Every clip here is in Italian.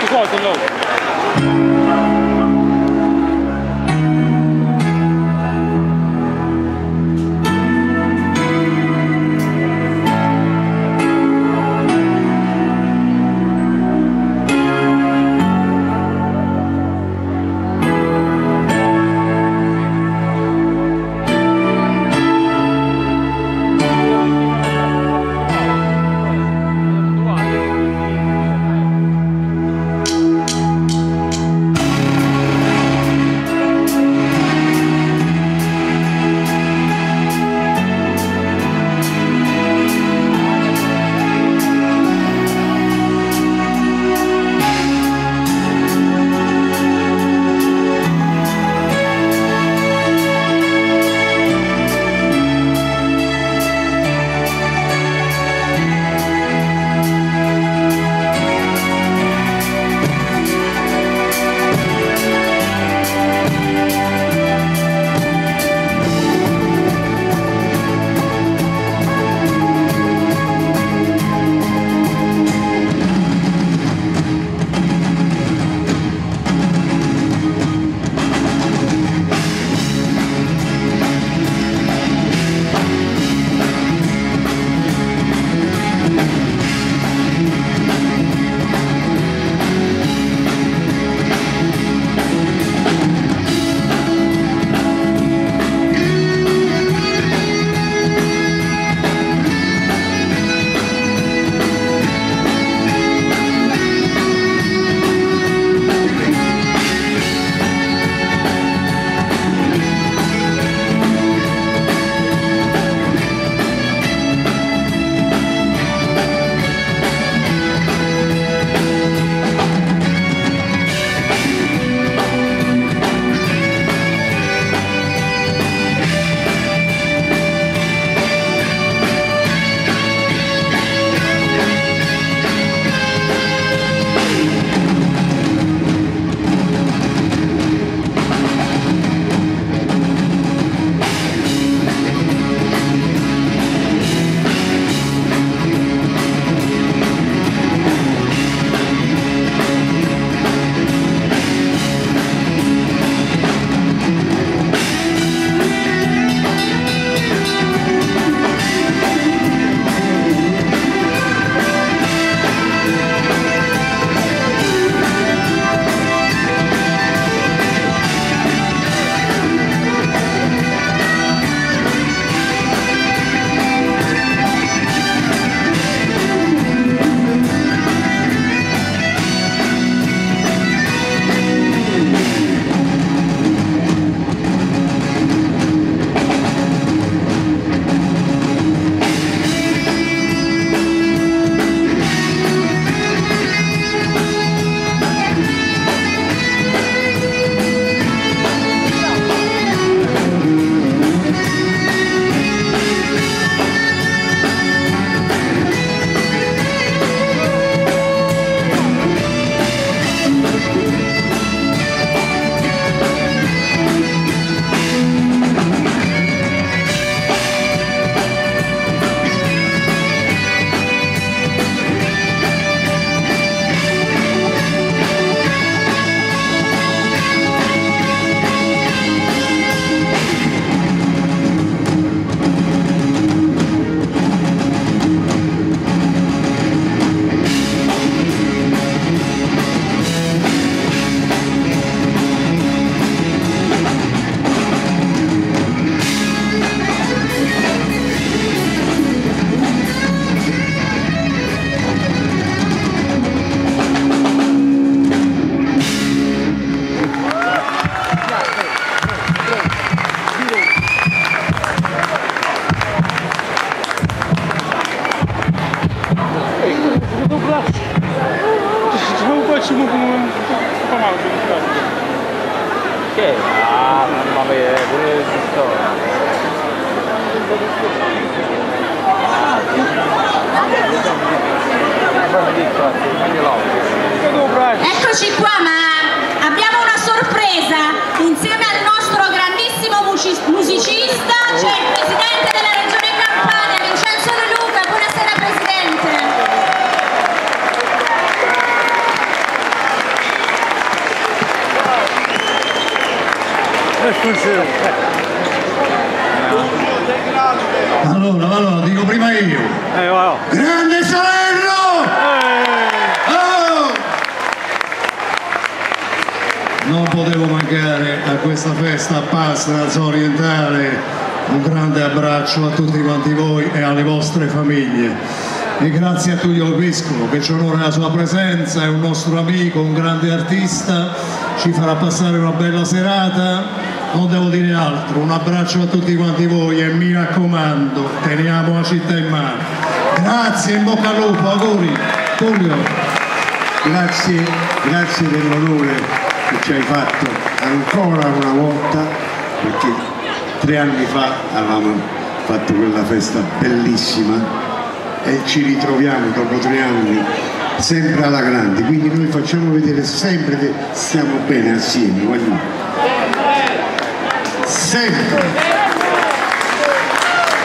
Quante cose loro? ci Allora, allora, dico prima io. Eh, va. Grande Salerno! Eh. Oh! Non potevo mancare a questa festa a Pastras orientale. Un grande abbraccio a tutti quanti voi e alle vostre famiglie. E grazie a Tullio Vescovo che ci onora la sua presenza, è un nostro amico, un grande artista, ci farà passare una bella serata. Non devo dire altro, un abbraccio a tutti quanti voi e mi raccomando, teniamo la città in mano. Grazie, in bocca al lupo, auguri. Tullio. Grazie, grazie dell'onore che ci hai fatto ancora una volta perché tre anni fa avevamo fatto quella festa bellissima e ci ritroviamo dopo tre anni sempre alla grande, quindi noi facciamo vedere sempre che stiamo bene assieme, voglio. Sempre.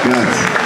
Grazie.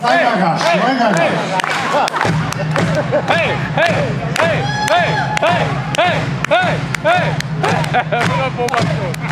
Vai cagar, vai cagar. Ei, ei, ei, ei, ei, ei, ei, ei. Não vou mais.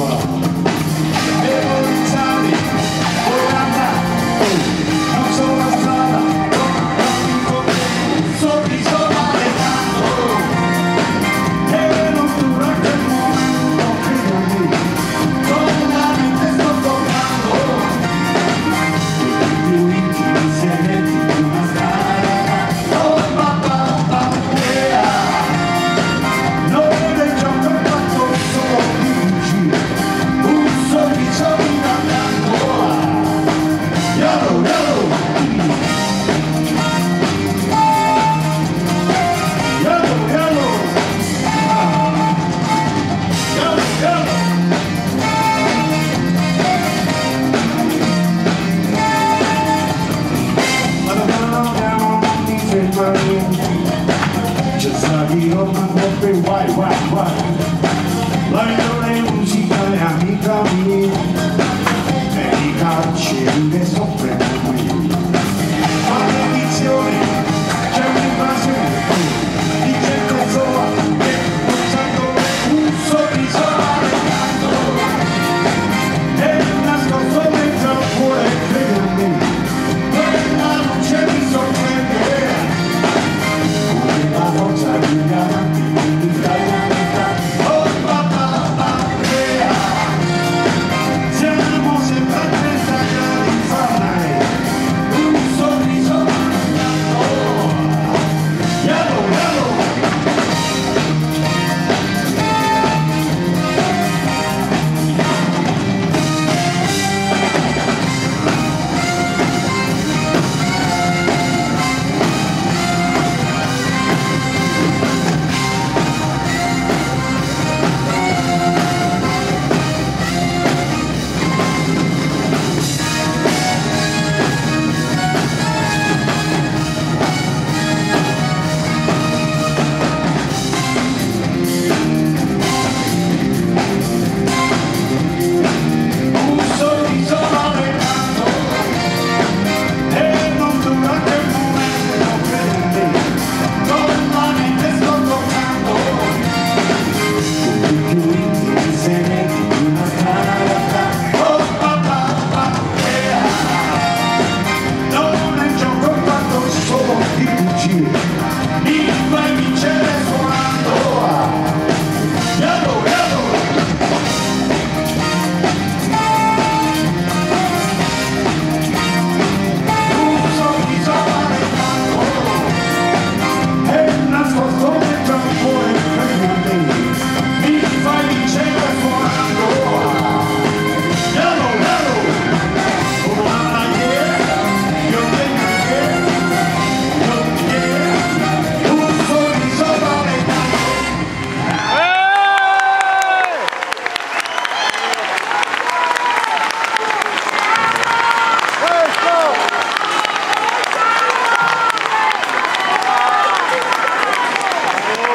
Wow.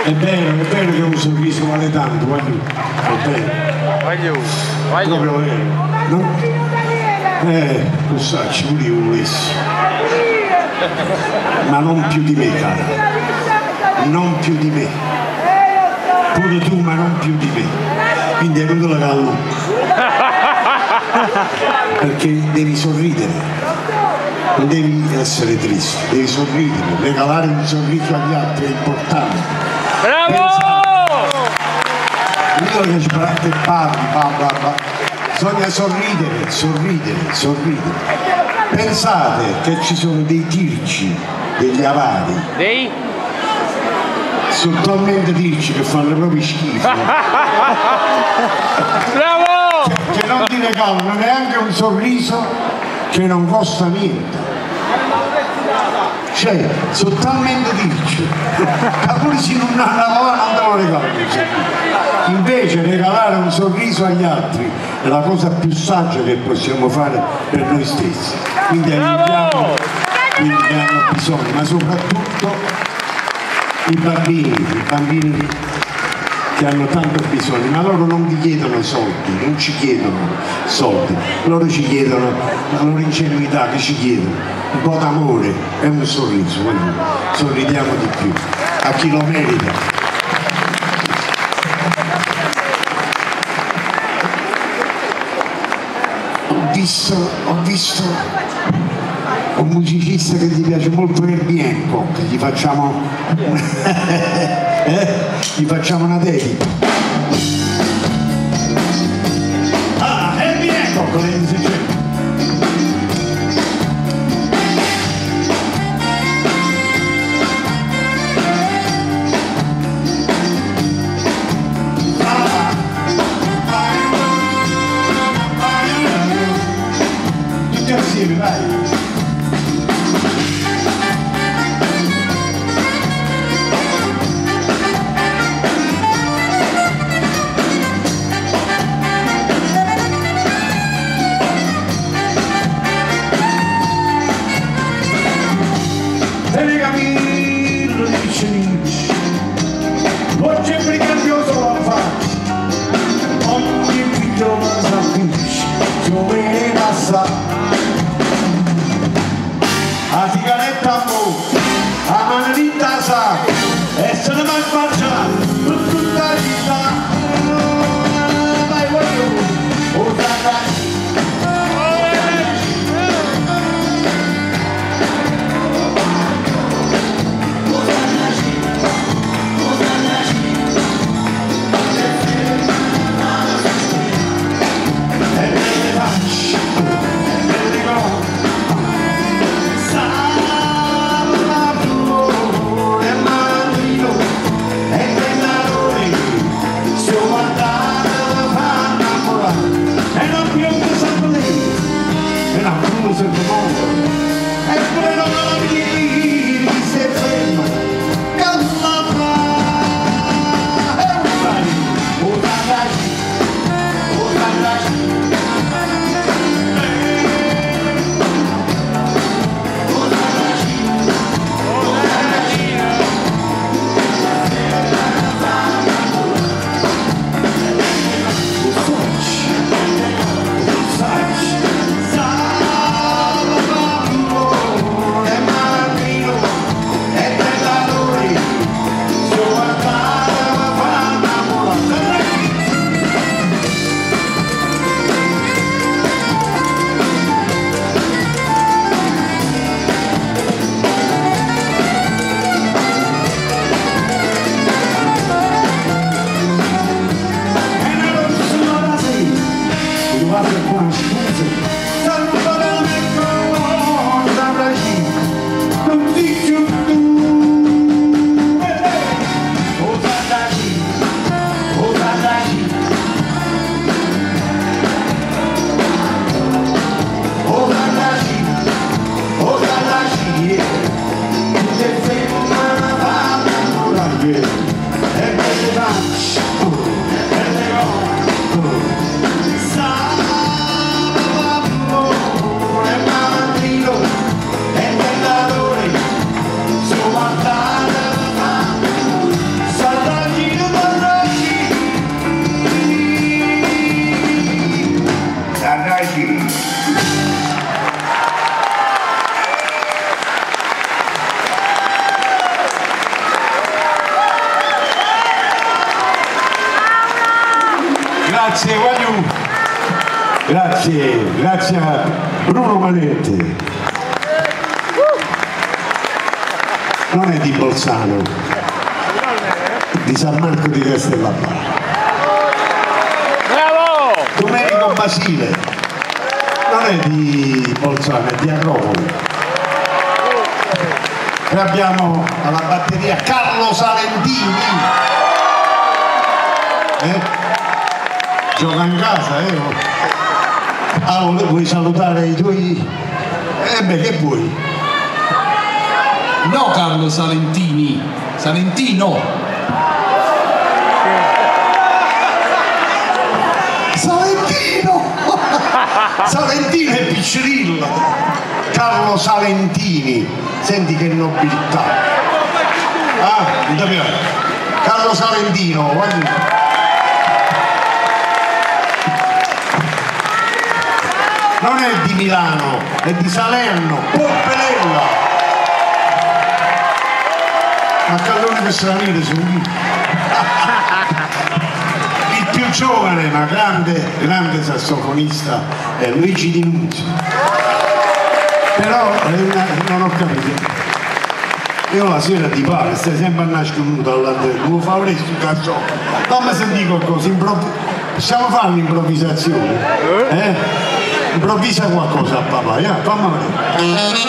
È vero, è vero che un sorriso vale tanto, guarda, è vero, voglio. proprio vero. No? Eh, lo sa, ci pure io volessi. Ma non più di me, cara. Non più di me. Pure tu, ma non più di me. Quindi è venuto la calma. Perché devi sorridere. Non devi essere triste, devi sorridere. Regalare un sorriso agli altri è importante. Bravo! Io che ci parli, bla. Bisogna sorridere, sorridere, sorridere. Pensate che ci sono dei tirci, degli avari, Dei? sono talmente tirci che fanno proprio schifo, Bravo! che non ti regalano neanche un sorriso che non costa niente. Cioè, sono talmente tirci, ma pure se non hanno lavorato non te lo regalano. Invece regalare un sorriso agli altri è la cosa più saggia che possiamo fare per noi stessi. Quindi aiutiamo quelli che hanno bisogno, ma soprattutto i bambini, i bambini che hanno tanto bisogno, ma loro non vi chiedono soldi, non ci chiedono soldi, loro ci chiedono la loro ingenuità, che ci chiedono un po' d'amore e un sorriso, quindi sorridiamo di più a chi lo merita. Ho visto, ho visto un musicista che ti piace molto Herbie Hancock, gli facciamo, eh? gli facciamo una dedica. Ah, Herbie Hancock, ladies and Bruno Manetti. Non è di Bolzano, di San Marco di Castellammare. Bravo! Domenico Basile, non è di Bolzano, è di Agropoli. Poi abbiamo alla batteria Carlo Salentini. Eh? Gioca in casa, eh? Ah, vuoi salutare i tuoi... Eh beh, che vuoi? No Carlo Salentini, Salentino. Salentino! Salentino è Piccirillo! Carlo Salentini, senti che nobiltà! Ah. Carlo Salentino, guarda. Non è di Milano, è di Salerno, Pompelella! Ma Callone che straniero su il più giovane ma grande, grande sassofonista è Luigi Di Nunzio però eh, non ho capito. Io la sera ti pare stai sempre a nasconuto all'altro non fa presto cazzo. Non mi senti qualcosa improvvi- possiamo fare un'improvvisazione eh? Improvvisa qualcosa a papà eh? fammi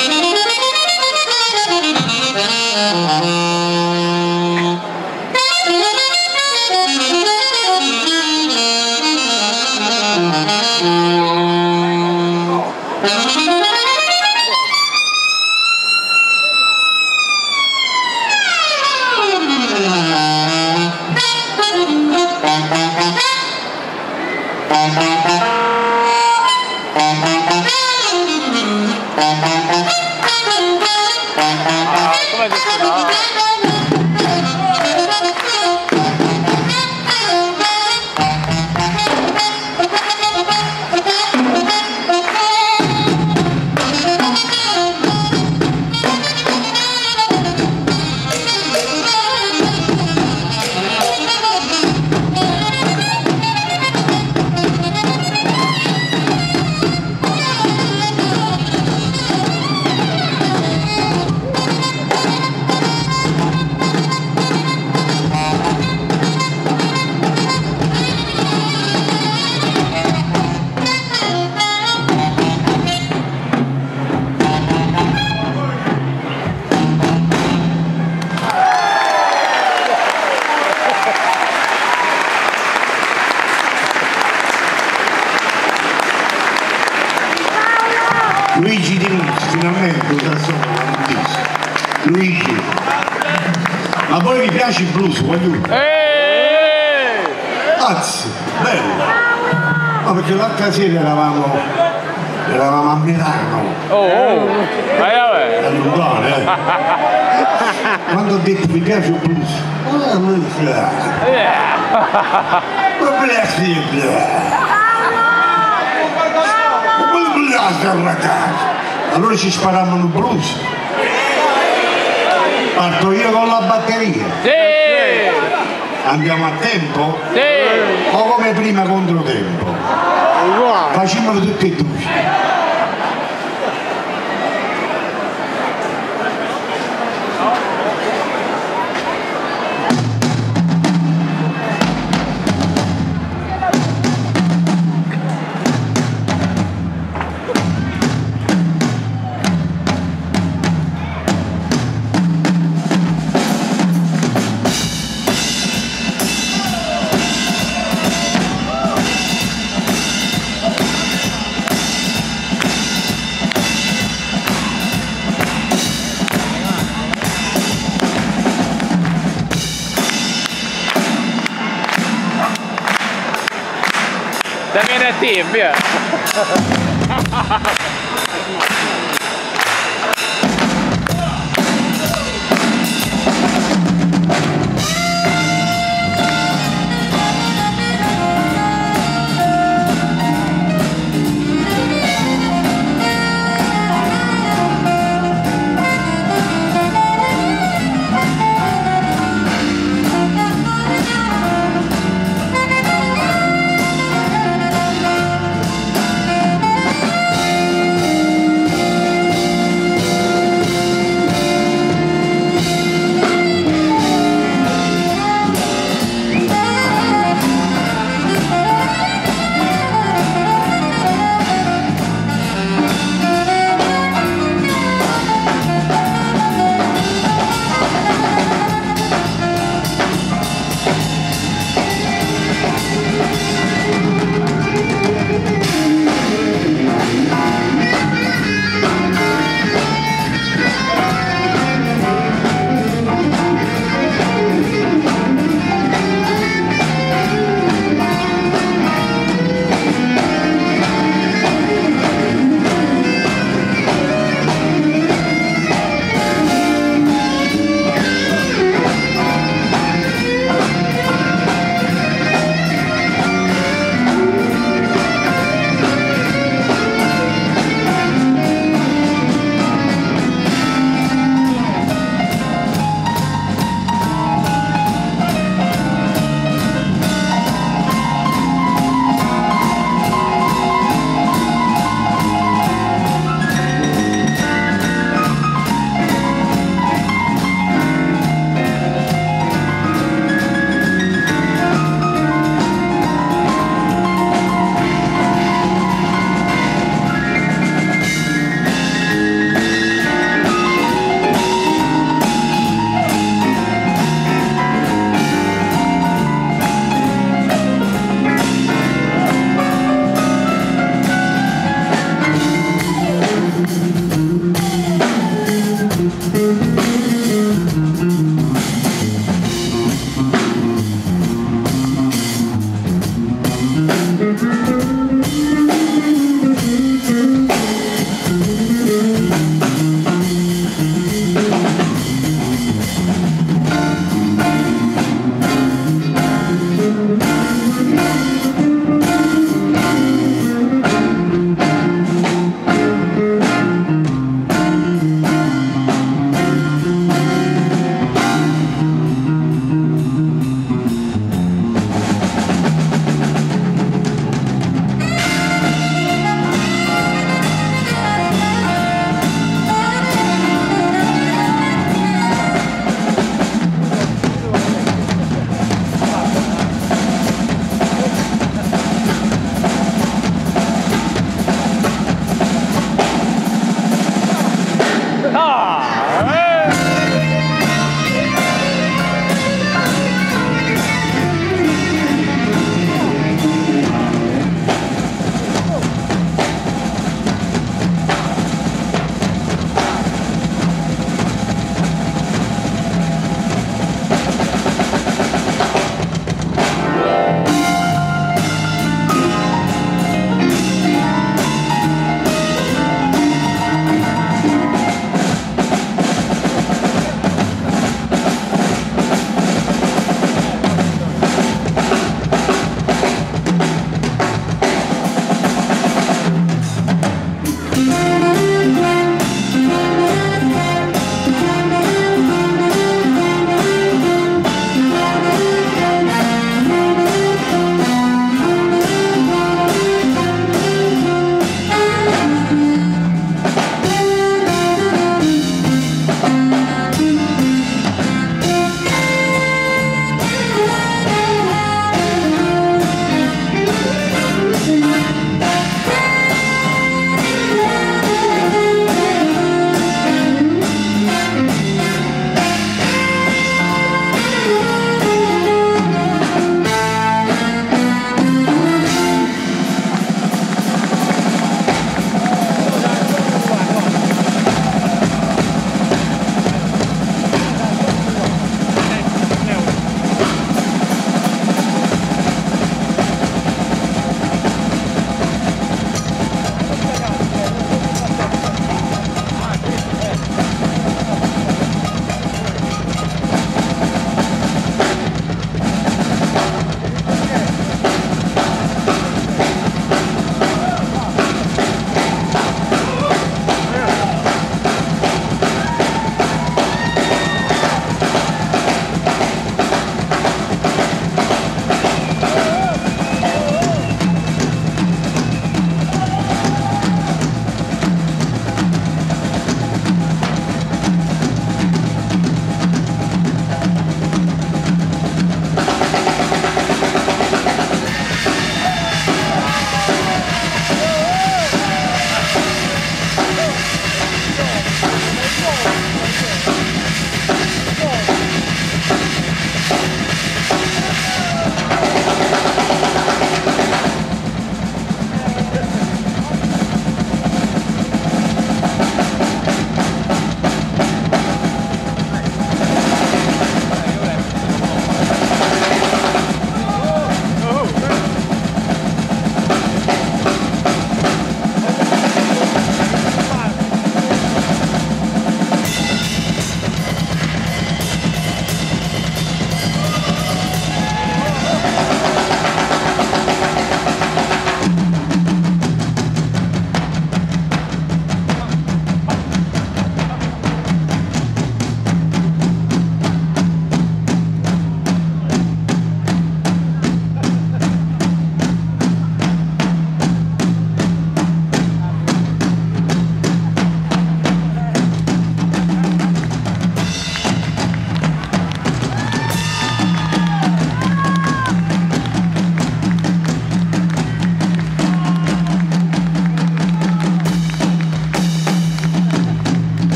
Luigi Di Nunzio, finalmente un sassofono olandese. Luigi. Ma poi mi piace il blues, voglio. Eeeh! Azzi, bello. Ma perché l'altra sera eravamo, eravamo a Milano, Oh, oh! Vai vabbè! a Lugano, eh. Quando ho detto mi piace il blues, ah, mi piace. Ma piace il blues. Il ragazzo. Allora ci sparavano il blues. Parto io con la batteria. Sì! Andiamo a tempo Sì! o come prima contro tempo. Facciamolo tutti e due. 咩啊咩啊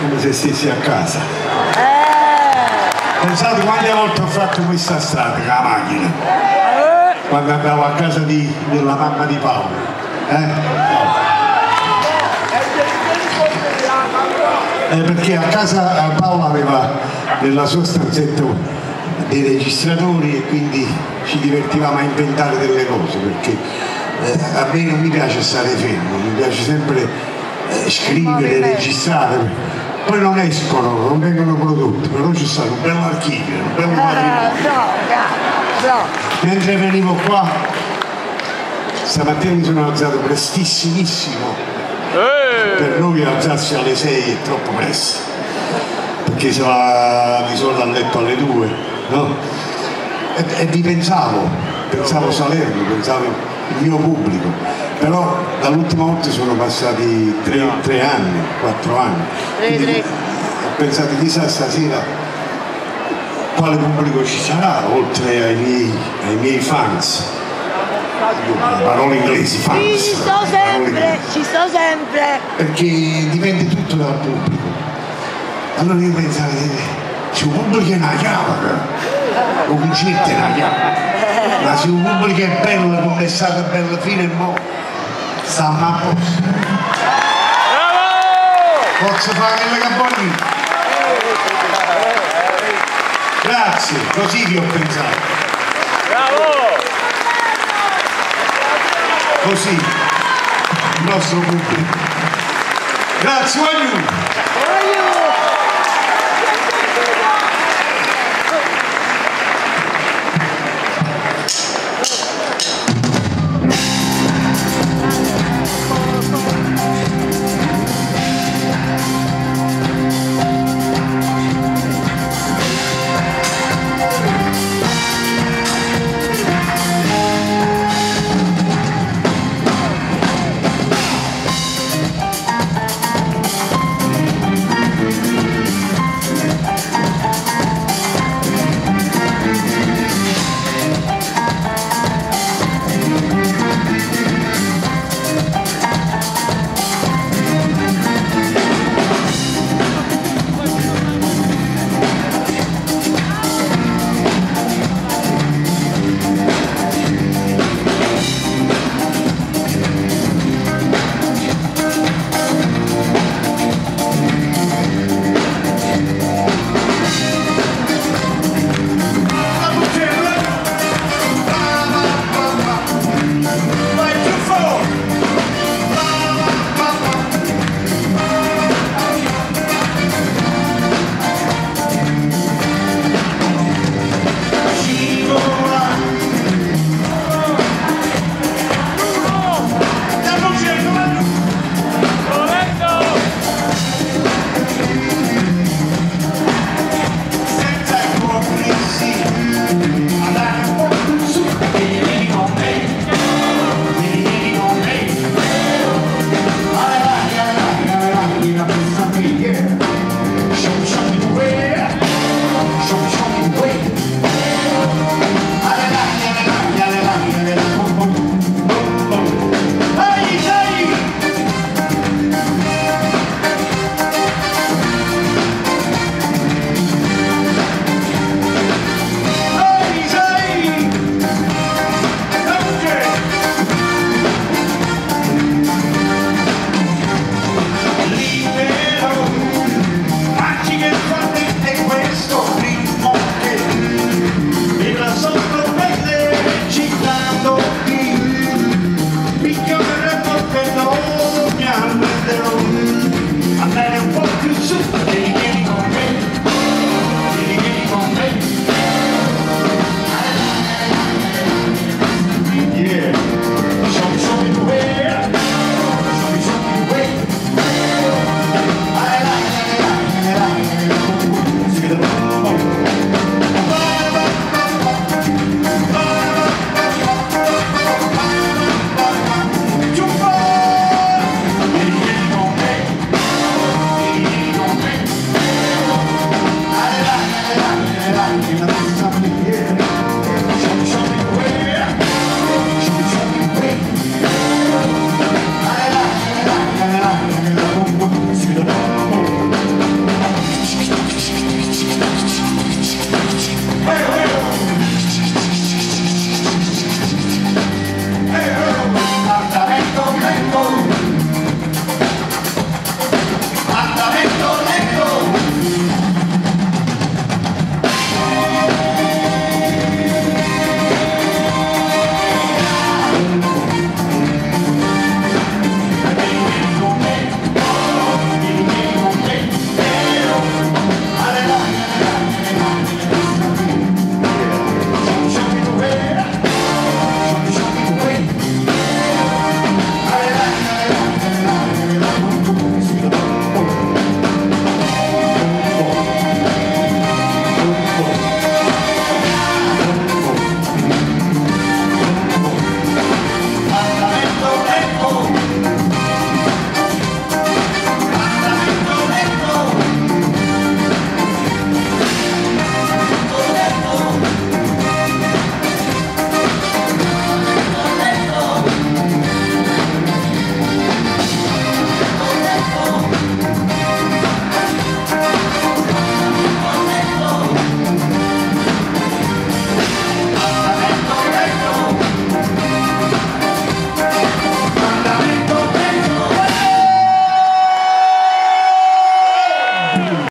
come se stessi a casa. Pensate quante volte ho fatto questa strada con la macchina? Quando andavo a casa di- della mamma di Paolo. Eh? Eh, perché a casa eh, Paolo aveva nella sua stanzetta dei registratori e quindi ci divertivamo a inventare delle cose perché eh, a me non mi piace stare fermo, mi piace sempre eh, scrivere, registrare, poi non escono, non vengono prodotti, però ci sta un bel archivio, un bel patrimonio. Mentre venivo qua, stamattina mi sono alzato prestissimissimo Eh, per noi alzarsi alle 6 è troppo presto perché si va di solito a letto alle 2 no? e, e vi pensavo pensavo Salerno pensavo il mio pubblico. Però dall'ultima volta sono passati 3 anni 4 anni. Quindi ho pensato chissà stasera quale pubblico ci sarà oltre ai miei, ai miei fans. Parole inglesi fans. Sì, ci sto sempre, inglesi. ci sto sempre. perché dipende tutto dal pubblico. Allora io pensavo, se un pubblico è una chiave, un concerto è una chiave, ma se un pubblico è bello, come è stato bello fino e mo, stiamo a posto. bravo! Posso fare le caponi? Grazie, così vi ho pensato, Bravo! così il nostro pubblico. Grazie. Voglio.